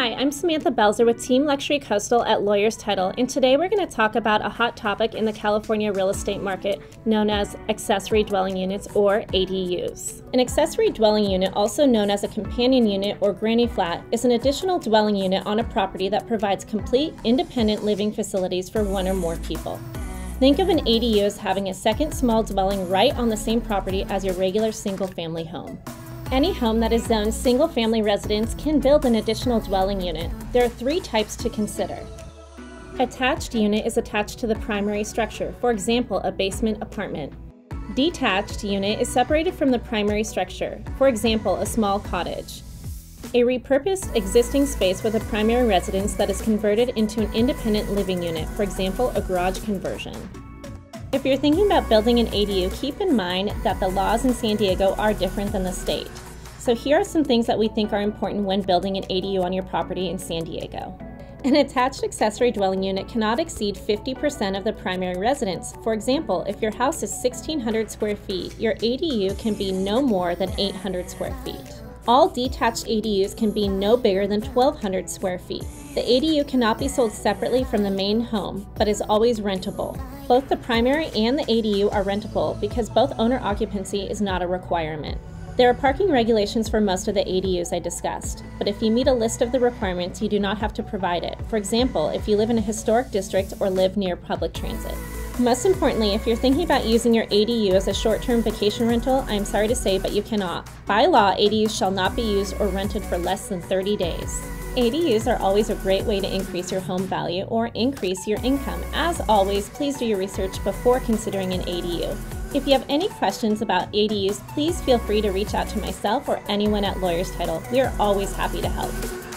Hi, I'm Samantha Belzer with Team Luxury Coastal at Lawyers Title, and today we're going to talk about a hot topic in the California real estate market known as accessory dwelling units or ADUs. An accessory dwelling unit, also known as a companion unit or granny flat, is an additional dwelling unit on a property that provides complete independent living facilities for one or more people. Think of an ADU as having a second small dwelling right on the same property as your regular single family home. Any home that is zoned single family residence can build an additional dwelling unit. There are three types to consider. Attached unit is attached to the primary structure, for example, a basement apartment. Detached unit is separated from the primary structure, for example, a small cottage. A repurposed existing space with a primary residence that is converted into an independent living unit, for example, a garage conversion. If you're thinking about building an ADU, keep in mind that the laws in San Diego are different than the state. So here are some things that we think are important when building an ADU on your property in San Diego. An attached accessory dwelling unit cannot exceed 50% of the primary residence. For example, if your house is 1,600 square feet, your ADU can be no more than 800 square feet. All detached ADUs can be no bigger than 1,200 square feet. The ADU cannot be sold separately from the main home, but is always rentable. Both the primary and the ADU are rentable because both owner occupancy is not a requirement. There are parking regulations for most of the ADUs I discussed, but if you meet a list of the requirements, you do not have to provide it. For example, if you live in a historic district or live near public transit. Most importantly, if you're thinking about using your ADU as a short term vacation rental, I'm sorry to say, but you cannot. By law, ADUs shall not be used or rented for less than 30 days. ADUs are always a great way to increase your home value or increase your income. As always, please do your research before considering an ADU. If you have any questions about ADUs, please feel free to reach out to myself or anyone at Lawyers Title. We are always happy to help.